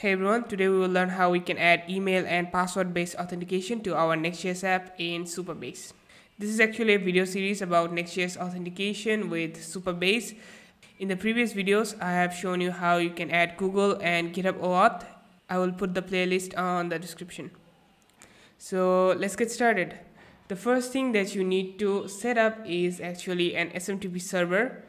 Hey everyone, today we will learn how we can add email and password based authentication to our Next.js app in Supabase. This is actually a video series about Next.js authentication with Supabase. In the previous videos, I have shown you how you can add Google and GitHub OAuth. I will put the playlist on the description. So let's get started. The first thing that you need to set up is actually an SMTP server.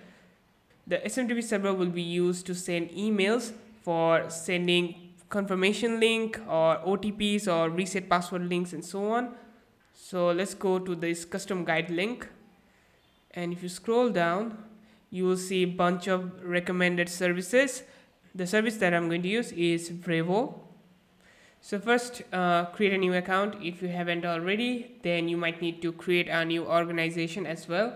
The SMTP server will be used to send emails for sending confirmation link or OTPs or reset password links and so on. So let's go to this custom guide link. And if you scroll down, you will see a bunch of recommended services. The service that I'm going to use is Brevo. So first, uh, create a new account. If you haven't already, then you might need to create a new organization as well.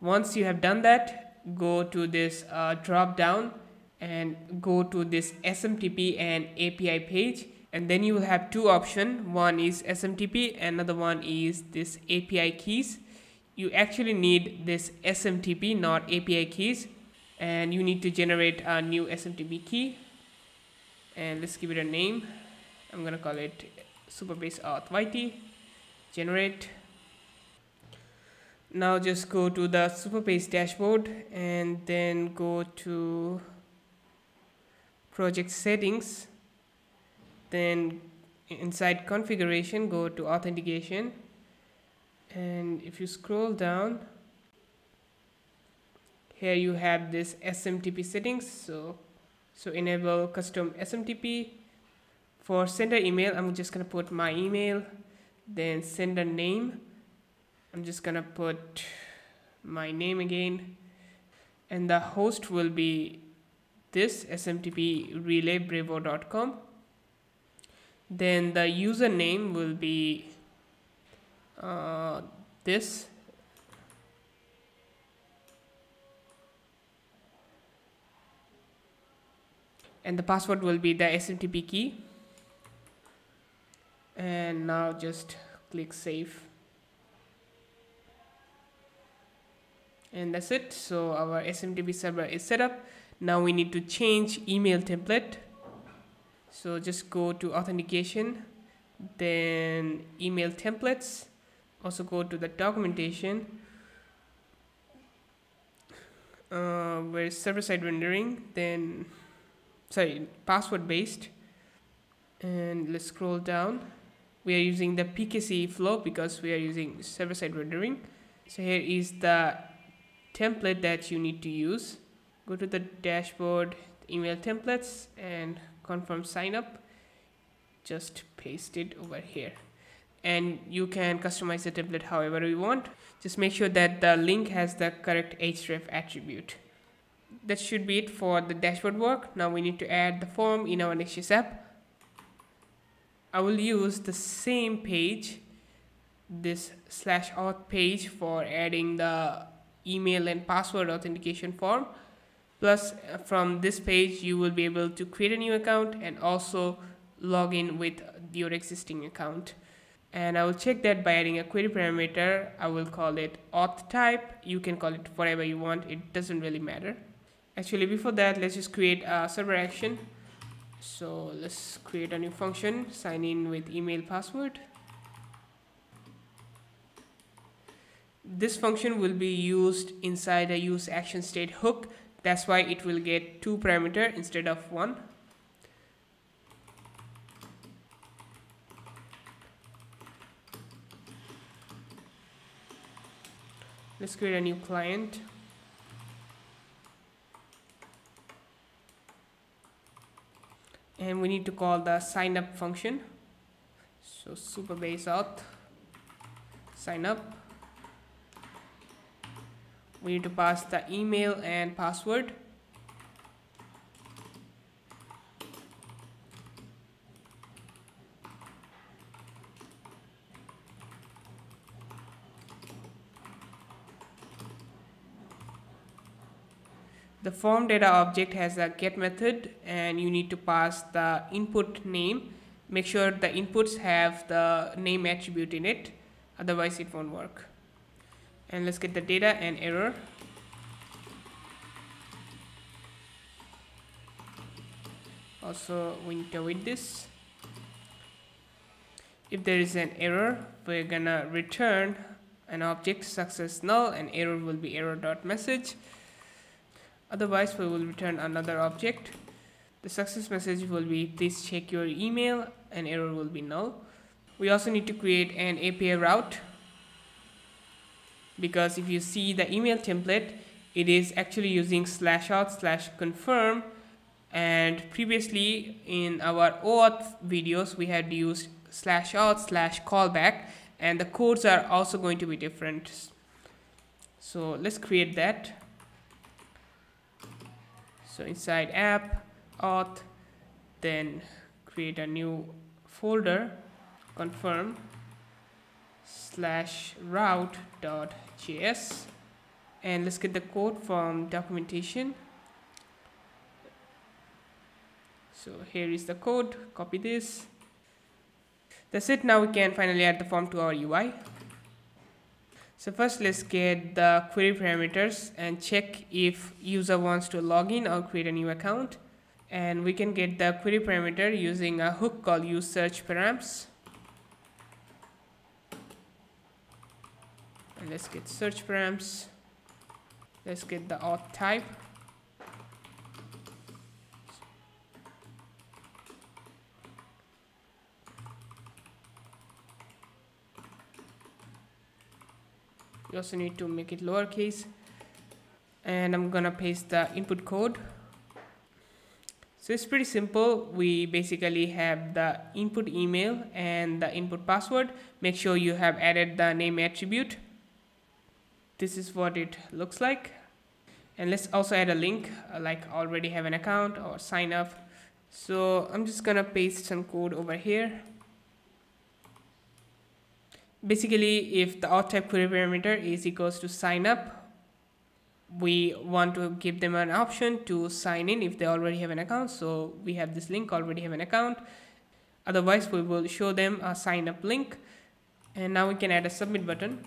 Once you have done that, go to this uh, drop down and go to this SMTP and API page. And then you will have two options. One is SMTP another one is this API keys. You actually need this SMTP not API keys. And you need to generate a new SMTP key. And let's give it a name. I'm gonna call it Supabase auth YT generate. Now just go to the Supabase dashboard and then go to project settings then inside configuration go to authentication. And if you scroll down here you have this SMTP settings. So so enable custom SMTP for sender email I'm just gonna put my email then sender name. I'm just gonna put my name again. And the host will be this smtp relay brevo.com then the username will be uh, this. And the password will be the smtp key. And now just click save. And that's it. So our smtp server is set up now we need to change email template. So just go to authentication then email templates. Also go to the documentation. Uh, where server-side rendering then sorry password based. And let's scroll down. We are using the PKCE flow because we are using server-side rendering. So here is the template that you need to use go to the dashboard email templates and confirm sign up. Just paste it over here. And you can customize the template however you want. Just make sure that the link has the correct href attribute. That should be it for the dashboard work. Now we need to add the form in our Next.js app. I will use the same page this slash auth page for adding the email and password authentication form plus from this page you will be able to create a new account and also log in with your existing account. And I will check that by adding a query parameter. I will call it auth type. You can call it whatever you want. It doesn't really matter. Actually before that let's just create a server action. So let's create a new function. Sign in with email password. This function will be used inside a use action state hook that's why it will get two parameter instead of one. Let's create a new client. And we need to call the sign up function. So supabase auth sign up we need to pass the email and password. The form data object has a get method and you need to pass the input name. Make sure the inputs have the name attribute in it. Otherwise it won't work and let's get the data and error. Also we need to avoid this. If there is an error we're gonna return an object success null and error will be error dot message. Otherwise we will return another object. The success message will be please check your email and error will be null. We also need to create an API route because if you see the email template it is actually using slash auth slash confirm. And previously in our OAuth videos we had used slash auth slash callback and the codes are also going to be different. So let's create that. So inside app auth then create a new folder confirm slash route dot js and let's get the code from documentation. So here is the code. Copy this. That's it. Now we can finally add the form to our UI so first let's get the query parameters and check if user wants to log in or create a new account. And we can get the query parameter using a hook called use search params and let's get search params. Let's get the auth type. You also need to make it lowercase. And I'm gonna paste the input code. So it's pretty simple. We basically have the input email and the input password. Make sure you have added the name attribute this is what it looks like. And let's also add a link uh, like already have an account or sign up. So I'm just gonna paste some code over here. Basically if the auth type query parameter is equals to sign up we want to give them an option to sign in if they already have an account. So we have this link already have an account. Otherwise we will show them a sign up link. And now we can add a submit button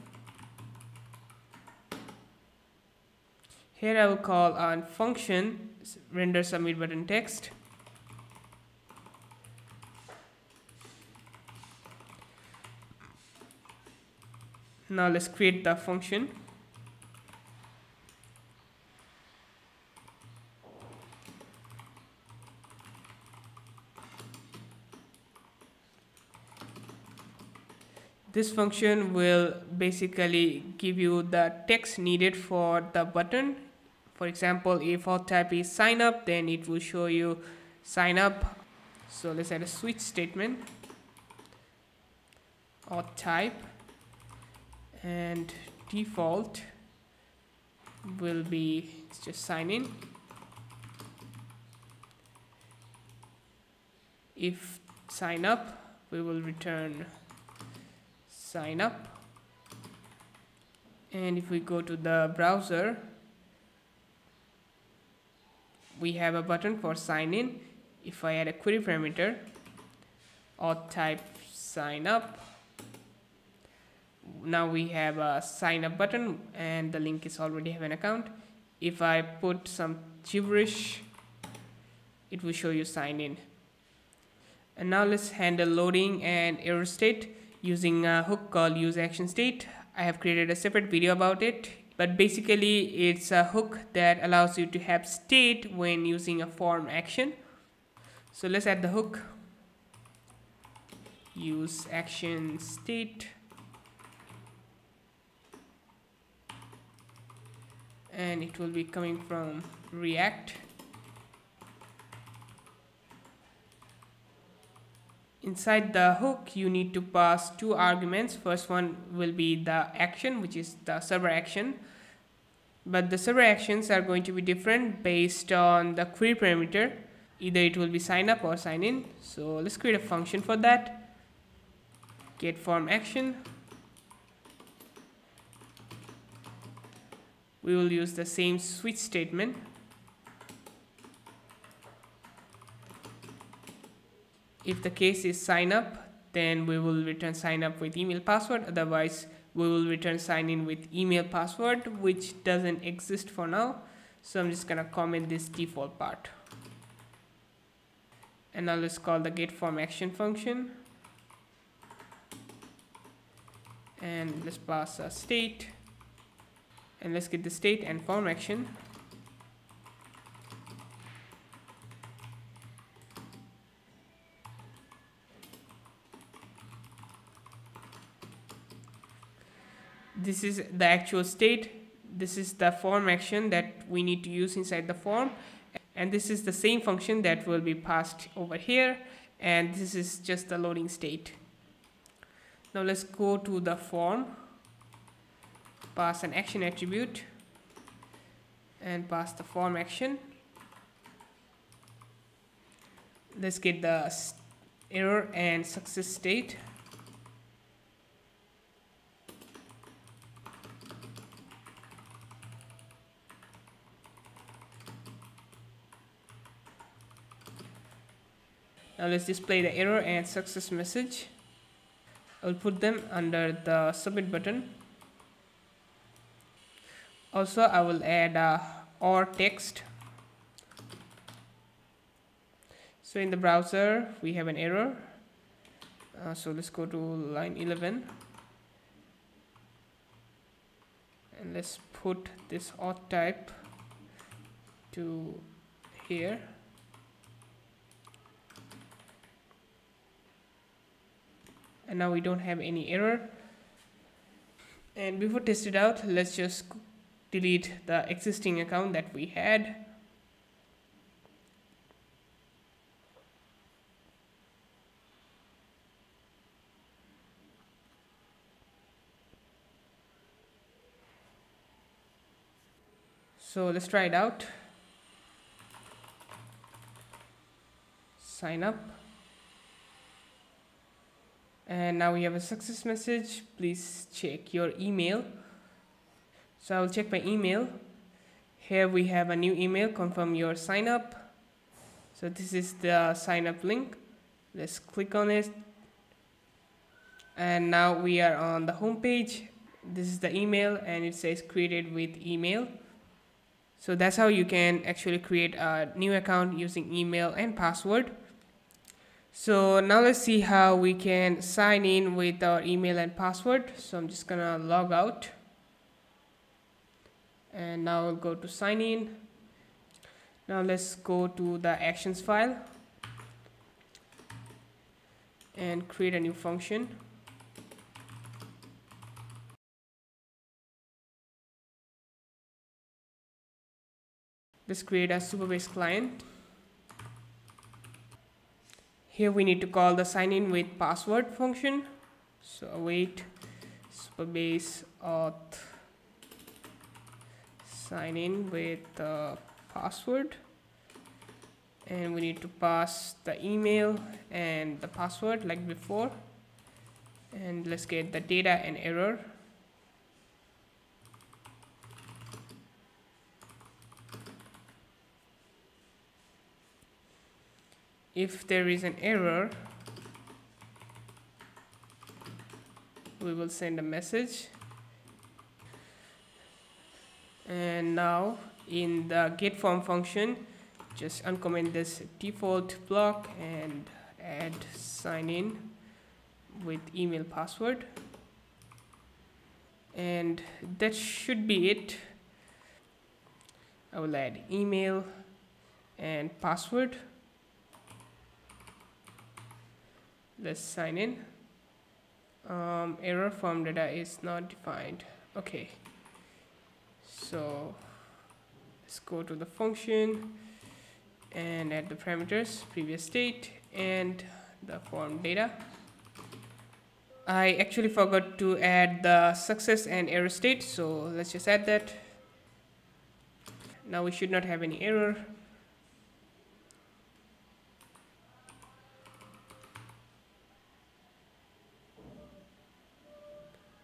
here I will call on function render submit button text. Now let's create the function. This function will basically give you the text needed for the button for example if auth type is sign up then it will show you sign up. So let's add a switch statement. Auth type. And default will be just sign in. If sign up we will return sign up. And if we go to the browser we have a button for sign in. If I add a query parameter auth type sign up. Now we have a sign up button and the link is already have an account. If I put some gibberish it will show you sign in. And now let's handle loading and error state. Using a hook called use action state I have created a separate video about it but basically it's a hook that allows you to have state when using a form action. So let's add the hook. Use action state. And it will be coming from react inside the hook you need to pass two arguments. First one will be the action which is the server action. But the server actions are going to be different based on the query parameter. Either it will be sign up or sign in. So let's create a function for that. Get form action. We will use the same switch statement if the case is sign up then we will return sign up with email password. Otherwise we will return sign in with email password which doesn't exist for now. So I'm just gonna comment this default part. And now let's call the get form action function. And let's pass a state. And let's get the state and form action this is the actual state this is the form action that we need to use inside the form and this is the same function that will be passed over here and this is just the loading state. Now let's go to the form pass an action attribute and pass the form action. Let's get the error and success state now let's display the error and success message. I'll put them under the submit button. Also I will add a or text. So in the browser we have an error. Uh, so let's go to line 11 and let's put this auth type to here and now we don't have any error. And before test it out let's just delete the existing account that we had. So let's try it out. Sign up and now we have a success message. Please check your email. So I'll check my email. Here we have a new email. Confirm your sign up. So this is the sign up link. Let's click on it. And now we are on the home page. This is the email and it says created with email. So that's how you can actually create a new account using email and password so now let's see how we can sign in with our email and password. So I'm just gonna log out. And now I'll go to sign in. Now let's go to the actions file and create a new function. Let's create a Supabase client here we need to call the sign in with password function. So await supabase auth. Sign in with the password. And we need to pass the email and the password like before. And let's get the data and error if there is an error we will send a message. And now in the get form function just uncomment this default block and add sign in with email password. And that should be it. I will add email and password let's sign in um, error form data is not defined. Okay. So let's go to the function and add the parameters previous state and the form data. I actually forgot to add the success and error state so let's just add that. Now we should not have any error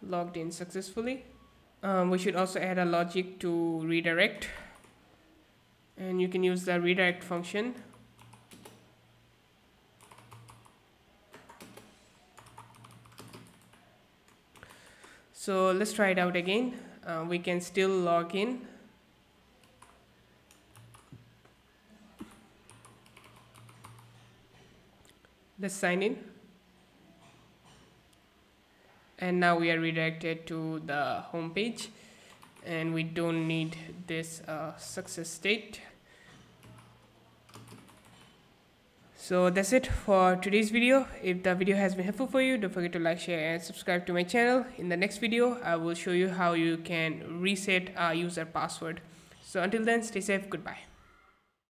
logged in successfully. Um, we should also add a logic to redirect. And you can use the redirect function. So let's try it out again. Uh, we can still log in. Let's sign in and now we are redirected to the home page and we don't need this uh, success state. So that's it for today's video. If the video has been helpful for you don't forget to like share and subscribe to my channel. In the next video i will show you how you can reset a user password. So until then stay safe. Goodbye